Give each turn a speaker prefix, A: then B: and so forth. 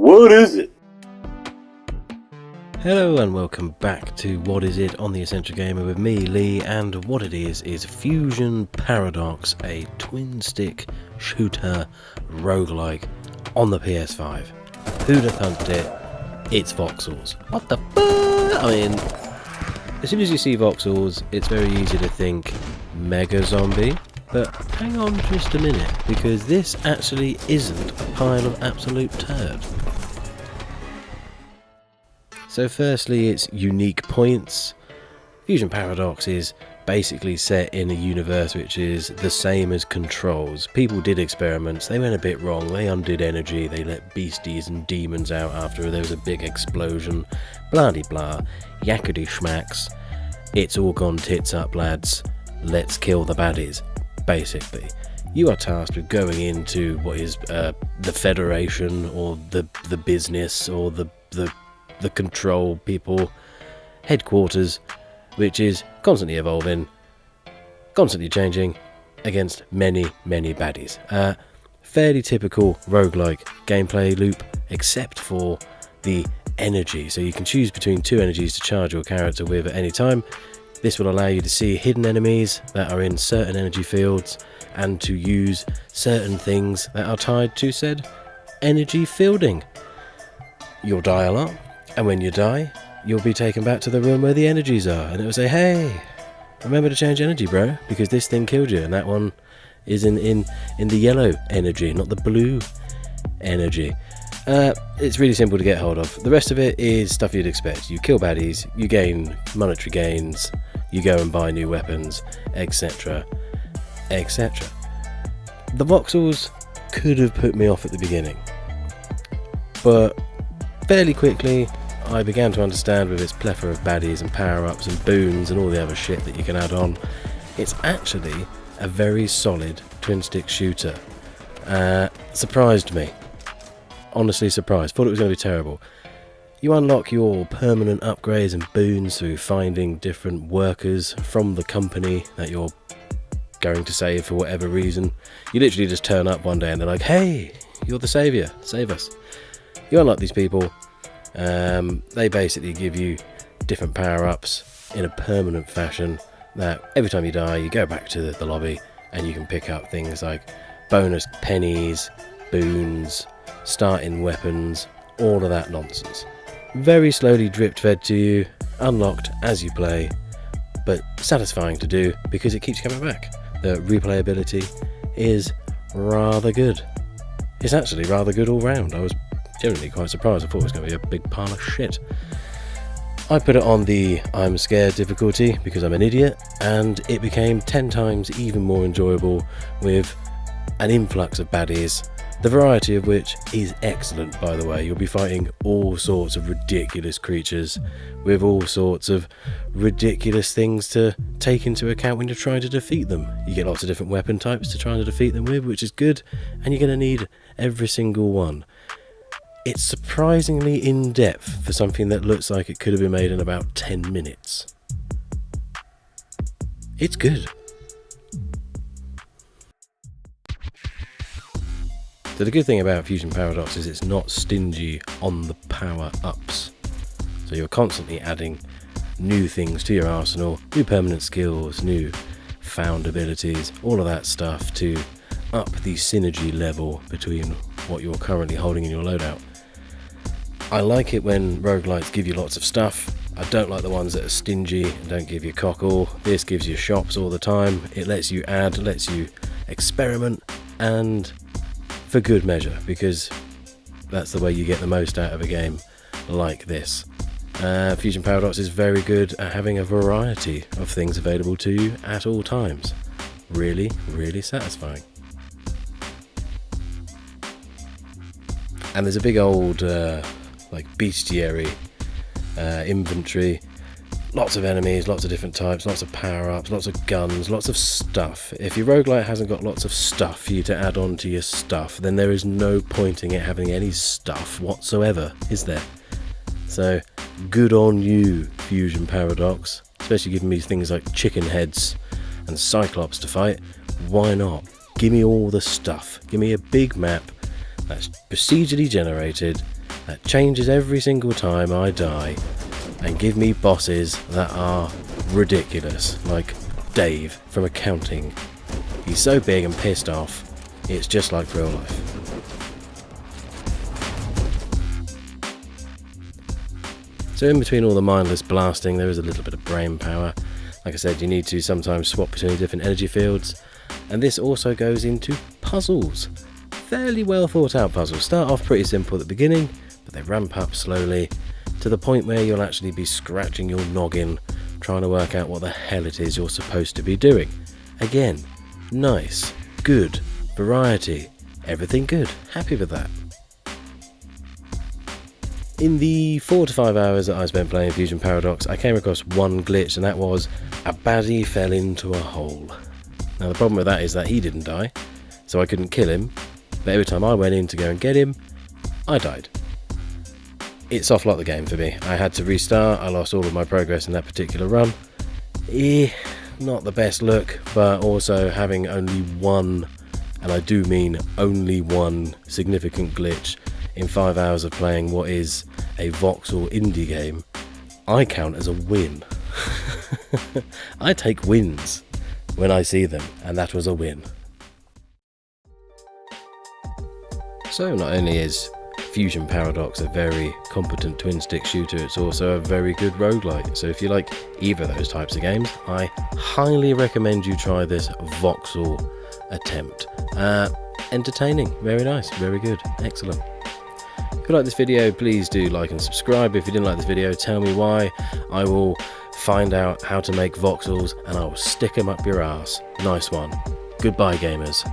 A: What is it?
B: Hello and welcome back to What Is It on the Essential Gamer with me, Lee, and what it is is Fusion Paradox, a twin stick shooter roguelike on the PS5. Who'd have thunked it? It's voxels. What the fuck? I mean, as soon as you see voxels, it's very easy to think Mega Zombie. But hang on just a minute, because this actually isn't a pile of absolute turd. So, firstly, its unique points. Fusion Paradox is basically set in a universe which is the same as Controls. People did experiments, they went a bit wrong, they undid energy, they let beasties and demons out after there was a big explosion, blah de blah, yakety schmacks. It's all gone tits up, lads. Let's kill the baddies, basically. You are tasked with going into what is uh, the Federation or the the business or the the the control people headquarters, which is constantly evolving, constantly changing against many, many baddies. Uh, fairly typical roguelike gameplay loop, except for the energy. So you can choose between two energies to charge your character with at any time. This will allow you to see hidden enemies that are in certain energy fields and to use certain things that are tied to said energy fielding. You'll die a lot, and when you die, you'll be taken back to the room where the energies are, and it will say, "Hey, remember to change energy, bro, because this thing killed you." And that one is in in in the yellow energy, not the blue energy. Uh, it's really simple to get hold of. The rest of it is stuff you'd expect. You kill baddies, you gain monetary gains, you go and buy new weapons, etc., etc. The voxels could have put me off at the beginning, but fairly quickly I began to understand with its plethora of baddies and power ups and boons and all the other shit that you can add on, it's actually a very solid twin stick shooter. Uh, surprised me. Honestly surprised. Thought it was going to be terrible. You unlock your permanent upgrades and boons through finding different workers from the company that you're going to save for whatever reason. You literally just turn up one day and they're like, hey, you're the saviour, save us. You unlock these people, um, they basically give you different power ups in a permanent fashion that every time you die, you go back to the, the lobby and you can pick up things like bonus pennies, boons, starting weapons, all of that nonsense. Very slowly drip fed to you, unlocked as you play, but satisfying to do because it keeps coming back. The replayability is rather good. It's actually rather good all round. I was genuinely quite surprised. I thought it was going to be a big pile of shit. I put it on the I'm scared difficulty because I'm an idiot, and it became 10 times even more enjoyable with an influx of baddies, the variety of which is excellent, by the way. You'll be fighting all sorts of ridiculous creatures with all sorts of ridiculous things to take into account when you're trying to defeat them. You get lots of different weapon types to try and defeat them with, which is good, and you're going to need every single one. It's surprisingly in depth for something that looks like it could have been made in about 10 minutes. It's good. So, the good thing about Fusion Paradox is it's not stingy on the power ups. So, you're constantly adding new things to your arsenal, new permanent skills, new found abilities, all of that stuff to up the synergy level between what you're currently holding in your loadout. I like it when roguelites give you lots of stuff. I don't like the ones that are stingy and don't give you cockle. This gives you shops all the time. It lets you add, lets you experiment, and for good measure, because that's the way you get the most out of a game like this. Uh, Fusion Paradox is very good at having a variety of things available to you at all times. Really, really satisfying. And there's a big old uh, like bestiary uh, inventory. Lots of enemies, lots of different types, lots of power ups, lots of guns, lots of stuff. If your roguelite hasn't got lots of stuff for you to add on to your stuff, then there is no point in it having any stuff whatsoever, is there? So, good on you, Fusion Paradox. Especially giving me things like chicken heads and Cyclops to fight. Why not? Give me all the stuff. Give me a big map that's procedurally generated that changes every single time I die and give me bosses that are ridiculous, like Dave from accounting. He's so big and pissed off, it's just like real life. So in between all the mindless blasting, there is a little bit of brain power. Like I said, you need to sometimes swap between different energy fields. And this also goes into puzzles. Fairly well thought out puzzles. Start off pretty simple at the beginning, but they ramp up slowly to the point where you'll actually be scratching your noggin trying to work out what the hell it is you're supposed to be doing. Again, nice, good, variety, everything good. Happy with that. In the four to five hours that I spent playing Fusion Paradox, I came across one glitch, and that was a baddie fell into a hole. Now, the problem with that is that he didn't die, so I couldn't kill him, but every time I went in to go and get him, I died. It soft locked the game for me. I had to restart, I lost all of my progress in that particular run. Eh, not the best look, but also having only one, and I do mean only one, significant glitch in five hours of playing what is a voxel indie game, I count as a win. I take wins when I see them, and that was a win. So, not only is Fusion Paradox a very competent twin stick shooter, it's also a very good roguelike. So, if you like either of those types of games, I highly recommend you try this voxel attempt. Uh, entertaining, very nice, very good, excellent. If you like this video, please do like and subscribe. If you didn't like this video, tell me why. I will find out how to make voxels and I will stick them up your ass. Nice one. Goodbye, gamers.